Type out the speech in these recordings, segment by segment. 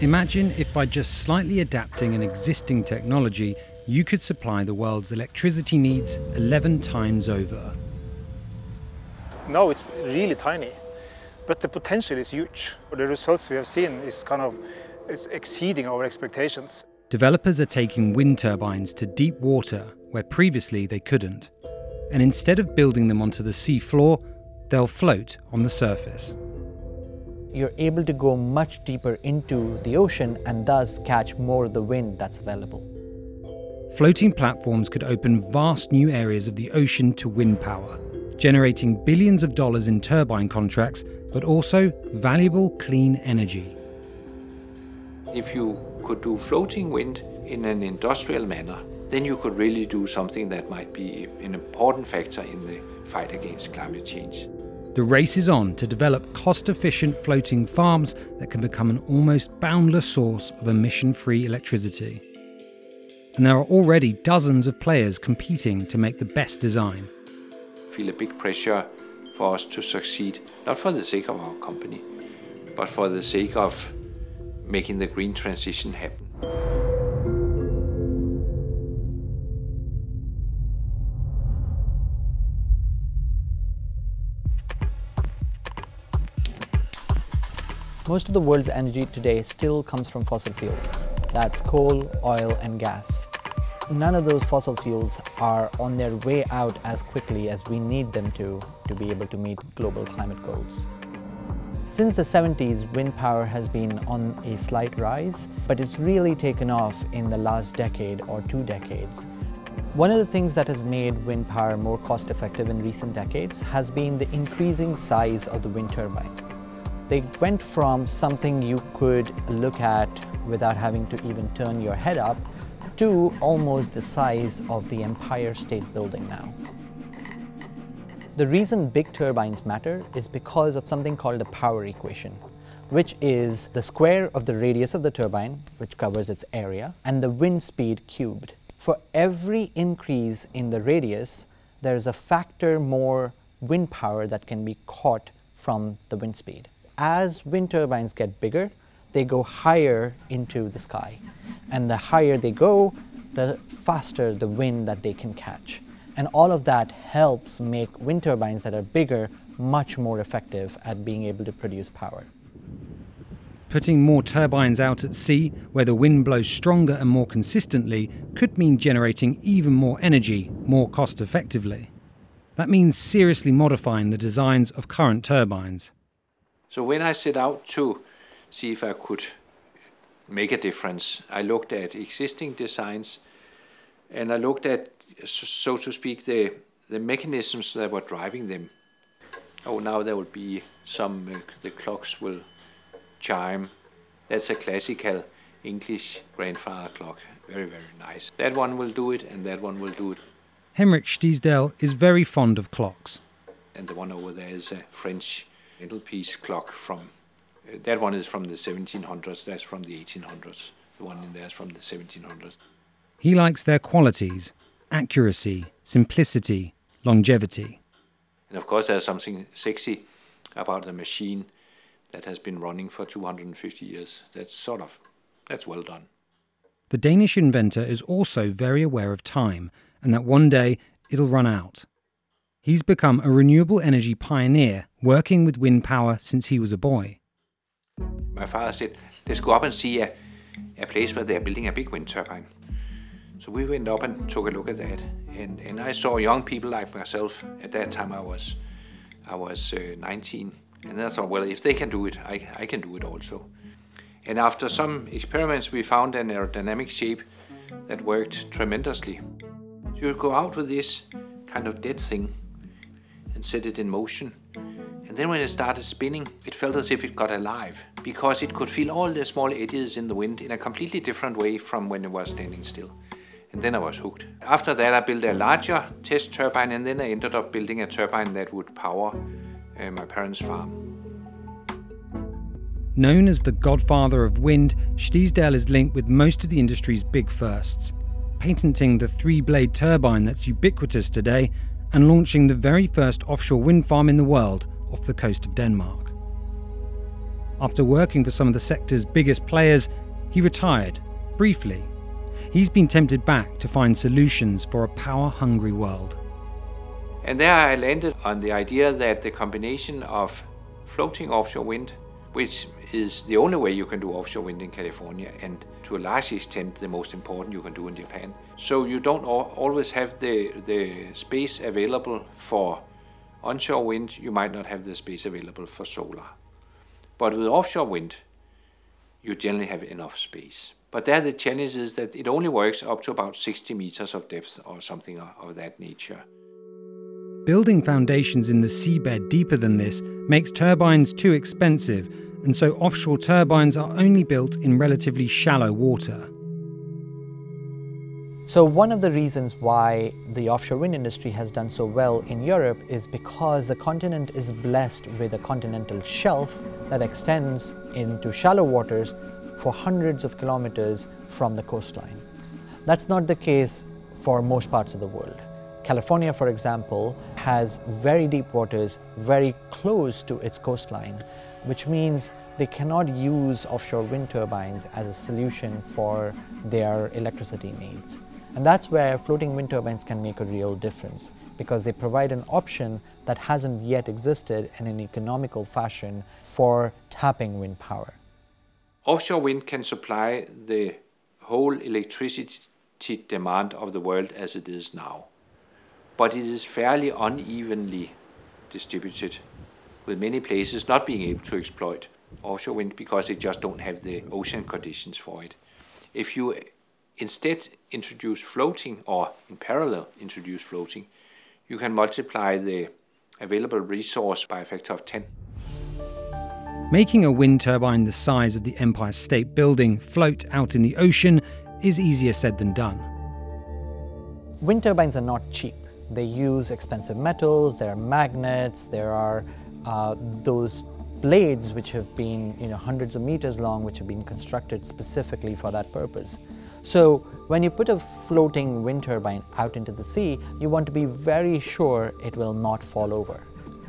Imagine if by just slightly adapting an existing technology, you could supply the world's electricity needs 11 times over. Now it's really tiny, but the potential is huge. The results we have seen is kind of is exceeding our expectations. Developers are taking wind turbines to deep water where previously they couldn't. And instead of building them onto the sea floor, they'll float on the surface you're able to go much deeper into the ocean and thus catch more of the wind that's available. Floating platforms could open vast new areas of the ocean to wind power, generating billions of dollars in turbine contracts, but also valuable clean energy. If you could do floating wind in an industrial manner, then you could really do something that might be an important factor in the fight against climate change. The race is on to develop cost efficient floating farms that can become an almost boundless source of emission free electricity. And there are already dozens of players competing to make the best design. I feel a big pressure for us to succeed, not for the sake of our company, but for the sake of making the green transition happen. Most of the world's energy today still comes from fossil fuels. That's coal, oil and gas. None of those fossil fuels are on their way out as quickly as we need them to to be able to meet global climate goals. Since the 70s, wind power has been on a slight rise, but it's really taken off in the last decade or two decades. One of the things that has made wind power more cost effective in recent decades has been the increasing size of the wind turbine. They went from something you could look at without having to even turn your head up to almost the size of the Empire State Building now. The reason big turbines matter is because of something called the power equation, which is the square of the radius of the turbine, which covers its area, and the wind speed cubed. For every increase in the radius, there is a factor more wind power that can be caught from the wind speed as wind turbines get bigger, they go higher into the sky. And the higher they go, the faster the wind that they can catch. And all of that helps make wind turbines that are bigger much more effective at being able to produce power. Putting more turbines out at sea, where the wind blows stronger and more consistently, could mean generating even more energy more cost effectively. That means seriously modifying the designs of current turbines. So when I set out to see if I could make a difference, I looked at existing designs and I looked at, so to speak, the, the mechanisms that were driving them. Oh, now there will be some, uh, the clocks will chime. That's a classical English grandfather clock. Very, very nice. That one will do it and that one will do it. Henrik Stiesdal is very fond of clocks. And the one over there is a French piece clock from uh, that one is from the 1700s. That's from the 1800s. The one in there is from the 1700s. He likes their qualities: accuracy, simplicity, longevity. And of course, there's something sexy about a machine that has been running for 250 years. That's sort of that's well done. The Danish inventor is also very aware of time and that one day it'll run out. He's become a renewable energy pioneer, working with wind power since he was a boy. My father said, let's go up and see a, a place where they're building a big wind turbine. So we went up and took a look at that. And, and I saw young people like myself. At that time I was, I was uh, 19. And I thought, well, if they can do it, I, I can do it also. And after some experiments, we found an aerodynamic shape that worked tremendously. So you go out with this kind of dead thing and set it in motion. And then when it started spinning, it felt as if it got alive because it could feel all the small eddies in the wind in a completely different way from when it was standing still. And then I was hooked. After that, I built a larger test turbine, and then I ended up building a turbine that would power uh, my parents' farm. Known as the godfather of wind, Stiesdal is linked with most of the industry's big firsts, patenting the three blade turbine that's ubiquitous today and launching the very first offshore wind farm in the world off the coast of Denmark. After working for some of the sector's biggest players, he retired, briefly. He's been tempted back to find solutions for a power hungry world. And there I landed on the idea that the combination of floating offshore wind, which is the only way you can do offshore wind in California, and to a large extent the most important you can do in Japan. So you don't always have the, the space available for onshore wind, you might not have the space available for solar. But with offshore wind, you generally have enough space. But there the challenge is that it only works up to about 60 meters of depth or something of that nature. Building foundations in the seabed deeper than this makes turbines too expensive, and so offshore turbines are only built in relatively shallow water. So one of the reasons why the offshore wind industry has done so well in Europe is because the continent is blessed with a continental shelf that extends into shallow waters for hundreds of kilometers from the coastline. That's not the case for most parts of the world. California, for example, has very deep waters very close to its coastline, which means they cannot use offshore wind turbines as a solution for their electricity needs. And that's where floating wind turbines can make a real difference because they provide an option that hasn't yet existed in an economical fashion for tapping wind power. Offshore wind can supply the whole electricity demand of the world as it is now, but it is fairly unevenly distributed, with many places not being able to exploit offshore wind because they just don't have the ocean conditions for it. If you instead introduce floating or in parallel introduce floating, you can multiply the available resource by a factor of 10. Making a wind turbine the size of the Empire State Building float out in the ocean is easier said than done. Wind turbines are not cheap. They use expensive metals, there are magnets, there are uh, those blades which have been you know, hundreds of meters long which have been constructed specifically for that purpose. So when you put a floating wind turbine out into the sea, you want to be very sure it will not fall over.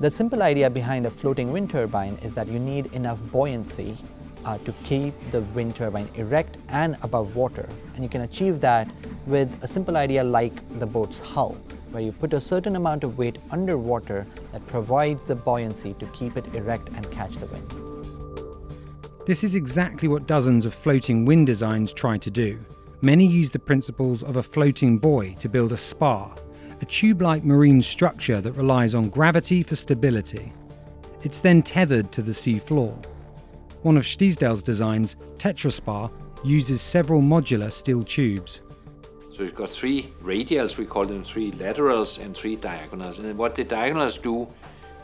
The simple idea behind a floating wind turbine is that you need enough buoyancy uh, to keep the wind turbine erect and above water. And you can achieve that with a simple idea like the boat's hull, where you put a certain amount of weight underwater that provides the buoyancy to keep it erect and catch the wind. This is exactly what dozens of floating wind designs try to do. Many use the principles of a floating buoy to build a spar, a tube like marine structure that relies on gravity for stability. It's then tethered to the sea floor. One of Stiesdal's designs, Tetraspar, uses several modular steel tubes. So it's got three radials, we call them three laterals and three diagonals. And what the diagonals do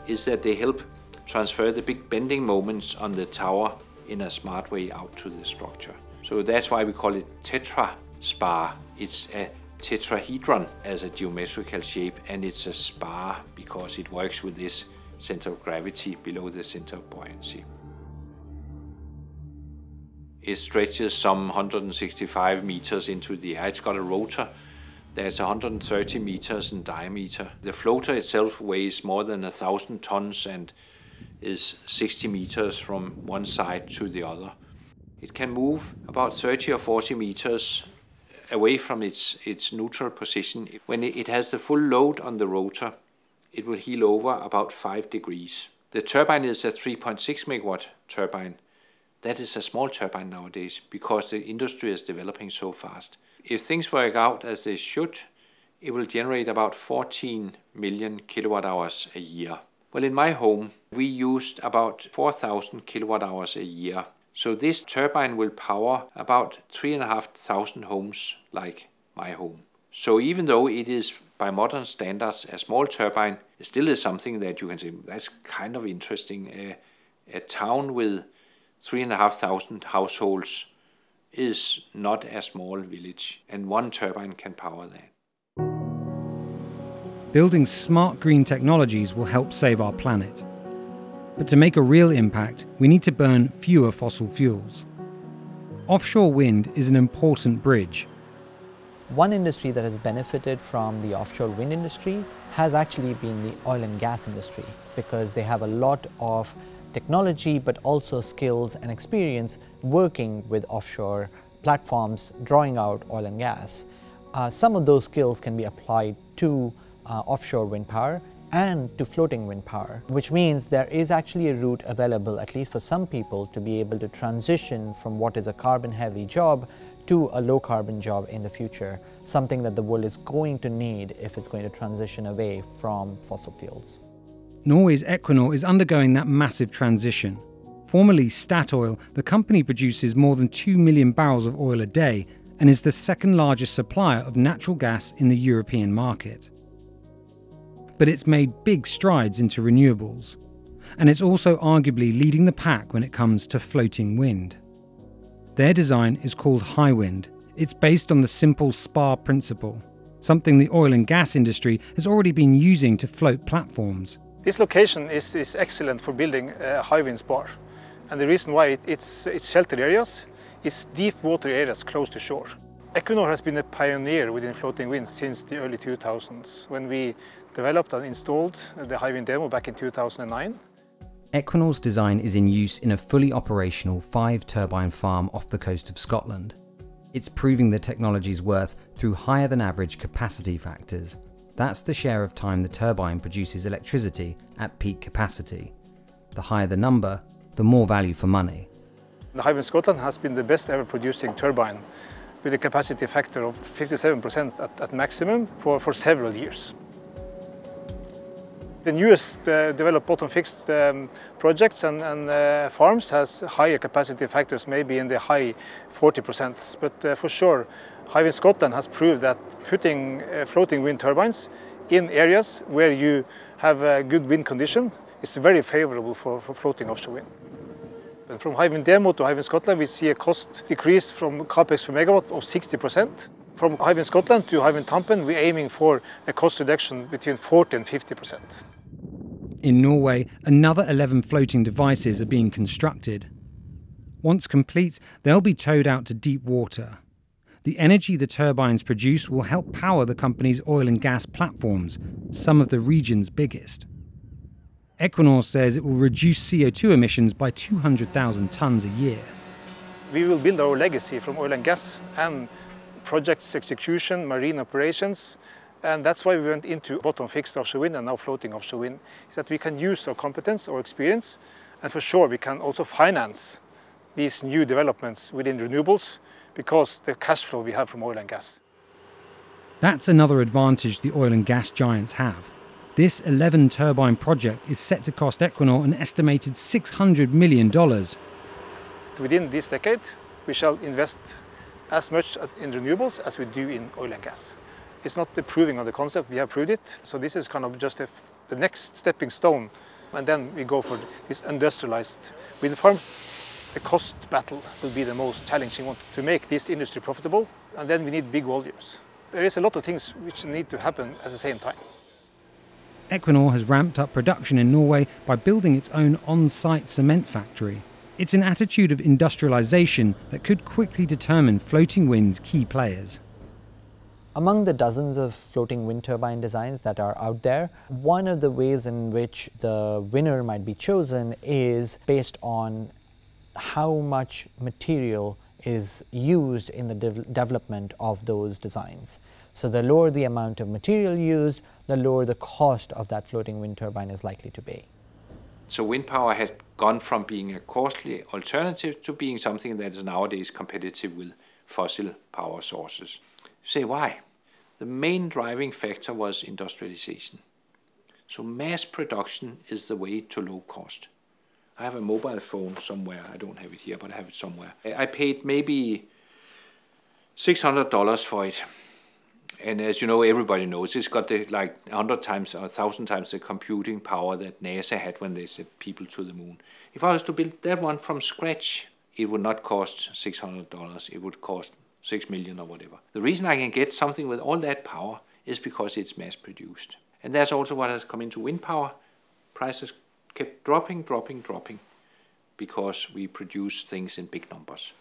is that they help transfer the big bending moments on the tower in a smart way out to the structure. So that's why we call it tetra spar. It's a tetrahedron as a geometrical shape and it's a spar because it works with this center of gravity below the center of buoyancy. It stretches some 165 meters into the air. It's got a rotor that's 130 meters in diameter. The floater itself weighs more than a thousand tons and is 60 meters from one side to the other. It can move about 30 or 40 meters away from its, its neutral position. When it has the full load on the rotor, it will heel over about 5 degrees. The turbine is a 3.6 megawatt turbine. That is a small turbine nowadays because the industry is developing so fast. If things work out as they should, it will generate about 14 million kilowatt hours a year. Well, in my home, we used about 4,000 kilowatt hours a year so this turbine will power about 3,500 homes like my home. So even though it is by modern standards a small turbine, it still is something that you can say that's kind of interesting. A, a town with 3,500 households is not a small village and one turbine can power that. Building smart green technologies will help save our planet. But to make a real impact, we need to burn fewer fossil fuels. Offshore wind is an important bridge. One industry that has benefited from the offshore wind industry has actually been the oil and gas industry because they have a lot of technology but also skills and experience working with offshore platforms drawing out oil and gas. Uh, some of those skills can be applied to uh, offshore wind power and to floating wind power, which means there is actually a route available, at least for some people, to be able to transition from what is a carbon heavy job to a low carbon job in the future, something that the world is going to need if it's going to transition away from fossil fuels. Norway's Equinor is undergoing that massive transition. Formerly Statoil, the company produces more than 2 million barrels of oil a day and is the second largest supplier of natural gas in the European market. But it's made big strides into renewables, and it's also arguably leading the pack when it comes to floating wind. Their design is called Hywind. It's based on the simple spar principle, something the oil and gas industry has already been using to float platforms. This location is, is excellent for building uh, a Hywind spar. And the reason why it, it's, it's sheltered areas is deep water areas close to shore. Equinor has been a pioneer within floating wind since the early 2000s, when we developed and installed the Hywind demo back in 2009. Equinor's design is in use in a fully operational five turbine farm off the coast of Scotland. It's proving the technology's worth through higher than average capacity factors. That's the share of time the turbine produces electricity at peak capacity. The higher the number, the more value for money. The Hywind Scotland has been the best ever producing turbine with a capacity factor of 57% at, at maximum for, for several years. The newest uh, developed bottom fixed um, projects and, and uh, farms has higher capacity factors, maybe in the high 40%. But uh, for sure, Hywind Scotland has proved that putting uh, floating wind turbines in areas where you have a good wind condition is very favorable for, for floating offshore wind. And from Hywind Demo to Hywind Scotland, we see a cost decrease from capex per megawatt of 60%. From Hywind Scotland to Hywind Tampen, we're aiming for a cost reduction between 40 and 50%. In Norway, another 11 floating devices are being constructed. Once complete, they'll be towed out to deep water. The energy the turbines produce will help power the company's oil and gas platforms, some of the region's biggest. Equinor says it will reduce CO2 emissions by 200,000 tonnes a year. We will build our legacy from oil and gas and projects execution, marine operations, and that's why we went into bottom fixed offshore wind and now floating offshore wind, is that we can use our competence, our experience, and for sure we can also finance these new developments within renewables because the cash flow we have from oil and gas. That's another advantage the oil and gas giants have. This 11 turbine project is set to cost Equinor an estimated $600 million. Within this decade, we shall invest as much in renewables as we do in oil and gas. It's not the proving of the concept, we have proved it. So this is kind of just the next stepping stone. And then we go for this industrialized wind farm. The cost battle will be the most challenging one to make this industry profitable. And then we need big volumes. There is a lot of things which need to happen at the same time. Equinor has ramped up production in Norway by building its own on site cement factory. It's an attitude of industrialization that could quickly determine floating wind's key players. Among the dozens of floating wind turbine designs that are out there, one of the ways in which the winner might be chosen is based on how much material is used in the de development of those designs. So the lower the amount of material used, the lower the cost of that floating wind turbine is likely to be. So wind power has gone from being a costly alternative to being something that is nowadays competitive with fossil power sources. You say why? The main driving factor was industrialization. So mass production is the way to low cost. I have a mobile phone somewhere. I don't have it here, but I have it somewhere. I paid maybe $600 for it and as you know, everybody knows it's got the like hundred times or thousand times the computing power that NASA had when they sent people to the moon. If I was to build that one from scratch, it would not cost six hundred dollars. It would cost six million or whatever. The reason I can get something with all that power is because it's mass produced, and that's also what has come into wind power. Prices kept dropping, dropping, dropping, because we produce things in big numbers.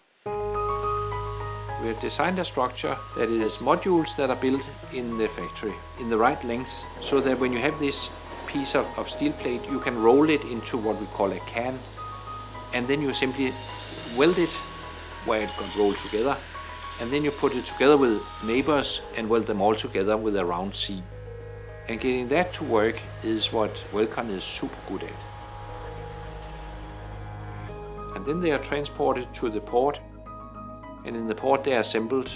We have designed a structure that is modules that are built in the factory in the right length so that when you have this piece of, of steel plate, you can roll it into what we call a can, and then you simply weld it where it got rolled together, and then you put it together with neighbors and weld them all together with a round seam. And getting that to work is what Welcon is super good at. And then they are transported to the port, and in the port they are assembled,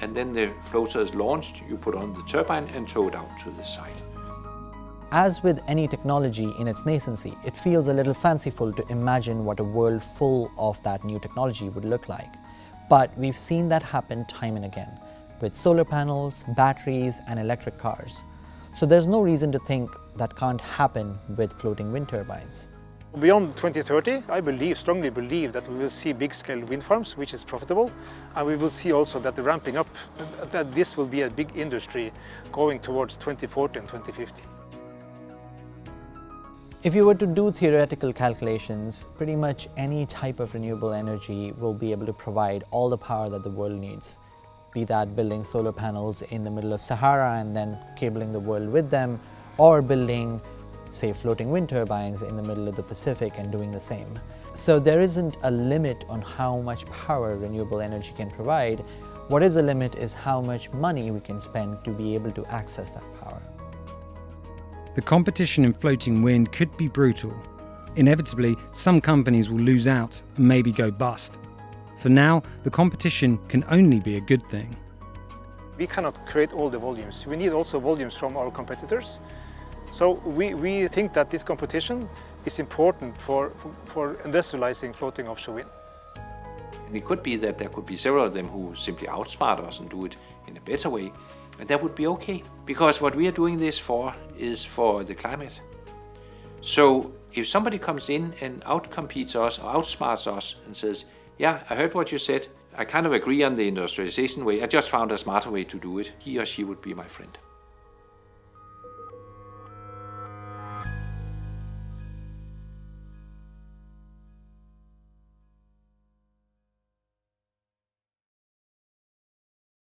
and then the floater is launched, you put on the turbine and tow it out to the site. As with any technology in its nascency, it feels a little fanciful to imagine what a world full of that new technology would look like. But we've seen that happen time and again with solar panels, batteries, and electric cars. So there's no reason to think that can't happen with floating wind turbines. Beyond 2030, I believe, strongly believe that we will see big-scale wind farms, which is profitable, and we will see also that the ramping up, that this will be a big industry going towards 2040 and 2050. If you were to do theoretical calculations, pretty much any type of renewable energy will be able to provide all the power that the world needs. Be that building solar panels in the middle of Sahara and then cabling the world with them, or building, say, floating wind turbines in the middle of the Pacific and doing the same. So there isn't a limit on how much power renewable energy can provide. What is a limit is how much money we can spend to be able to access that power. The competition in floating wind could be brutal. Inevitably, some companies will lose out and maybe go bust. For now, the competition can only be a good thing. We cannot create all the volumes. We need also volumes from our competitors. So we, we think that this competition is important for, for, for industrializing floating offshore wind. And it could be that there could be several of them who simply outsmart us and do it in a better way. And that would be okay, because what we are doing this for is for the climate. So if somebody comes in and outcompetes us or outsmarts us and says, yeah, I heard what you said, I kind of agree on the industrialization way, I just found a smarter way to do it, he or she would be my friend.